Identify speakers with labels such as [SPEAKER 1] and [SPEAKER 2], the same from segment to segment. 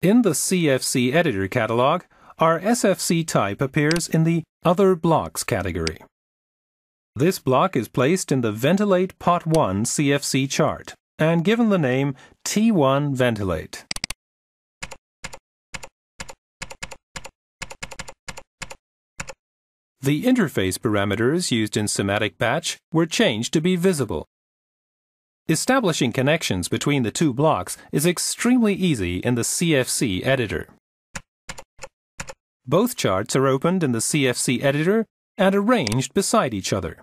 [SPEAKER 1] In the CFC Editor catalog, our SFC type appears in the Other Blocks category. This block is placed in the Ventilate Pot 1 CFC chart and given the name T1 Ventilate. The interface parameters used in Simatic Batch were changed to be visible. Establishing connections between the two blocks is extremely easy in the CFC editor. Both charts are opened in the CFC editor and arranged beside each other.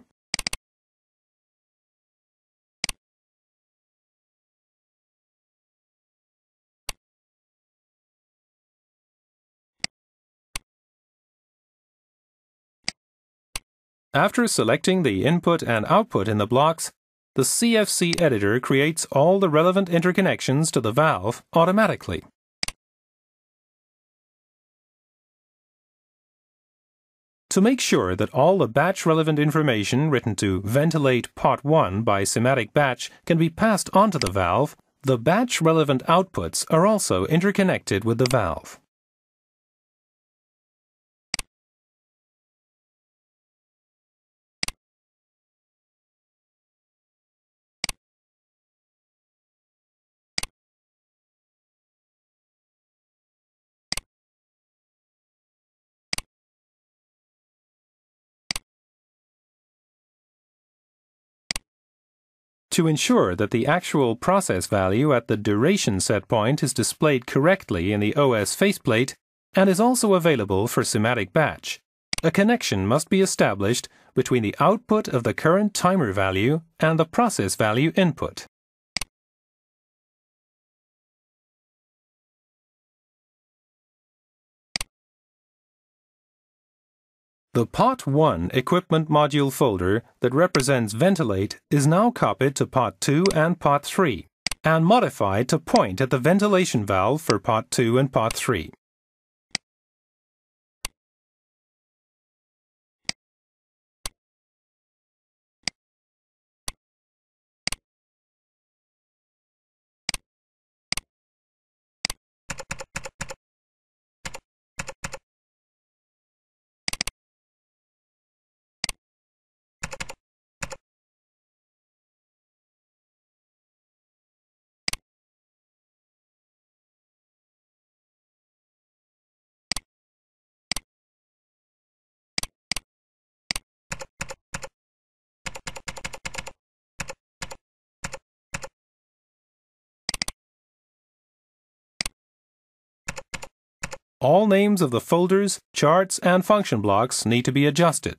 [SPEAKER 1] After selecting the input and output in the blocks, the CFC editor creates all the relevant interconnections to the valve automatically. To make sure that all the batch relevant information written to ventilate pot 1 by Simatic Batch can be passed onto the valve, the batch relevant outputs are also interconnected with the valve. To ensure that the actual process value at the duration set point is displayed correctly in the OS faceplate and is also available for Simatic Batch, a connection must be established between the output of the current timer value and the process value input. The Pot 1 equipment module folder that represents Ventilate is now copied to Pot 2 and Pot 3 and modified to point at the ventilation valve for Pot 2 and Pot 3. All names of the folders, charts, and function blocks need to be adjusted.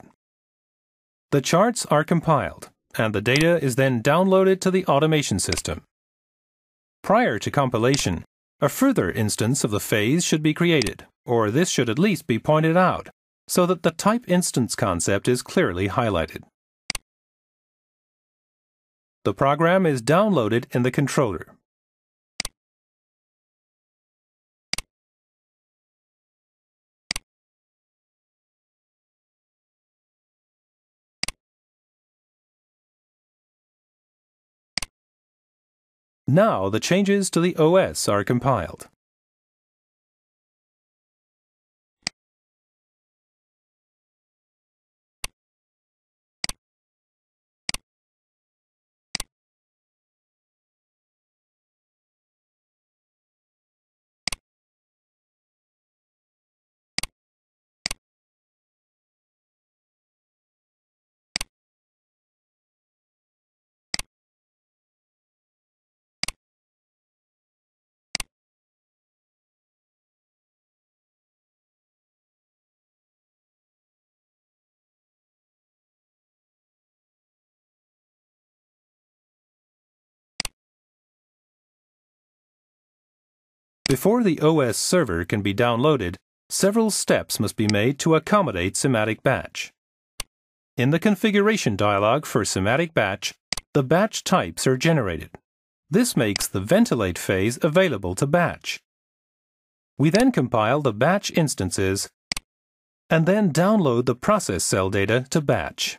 [SPEAKER 1] The charts are compiled, and the data is then downloaded to the automation system. Prior to compilation, a further instance of the phase should be created, or this should at least be pointed out, so that the type instance concept is clearly highlighted. The program is downloaded in the controller. Now the changes to the OS are compiled. Before the OS server can be downloaded, several steps must be made to accommodate Simatic Batch. In the configuration dialog for Simatic Batch, the batch types are generated. This makes the ventilate phase available to batch. We then compile the batch instances and then download the process cell data to batch.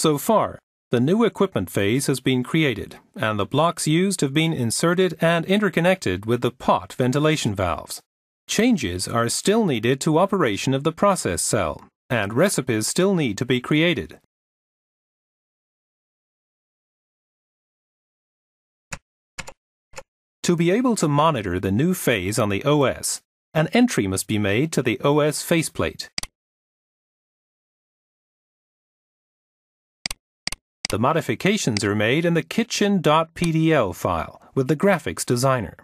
[SPEAKER 1] So far, the new equipment phase has been created, and the blocks used have been inserted and interconnected with the pot ventilation valves. Changes are still needed to operation of the process cell, and recipes still need to be created. To be able to monitor the new phase on the OS, an entry must be made to the OS faceplate. The modifications are made in the kitchen.pdl file with the graphics designer.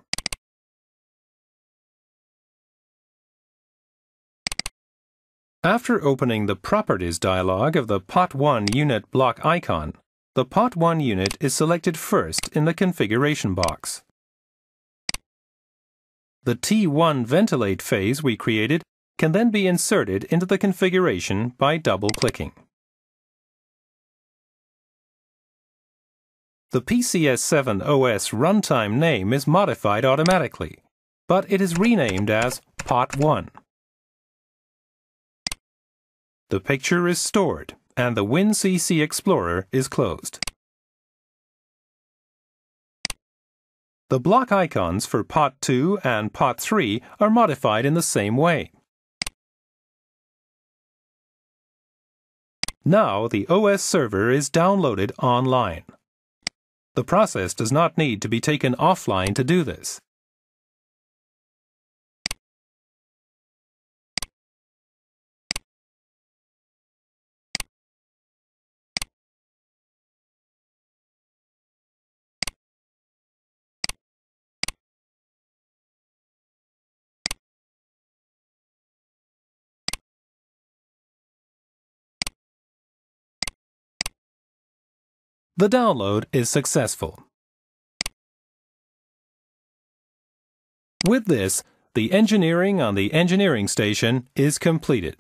[SPEAKER 1] After opening the Properties dialog of the POT1 unit block icon, the POT1 unit is selected first in the configuration box. The T1 ventilate phase we created can then be inserted into the configuration by double-clicking. The PCS7 OS runtime name is modified automatically, but it is renamed as POT1. The picture is stored and the WinCC Explorer is closed. The block icons for POT2 and POT3 are modified in the same way. Now the OS server is downloaded online. The process does not need to be taken offline to do this. The download is successful. With this, the engineering on the engineering station is completed.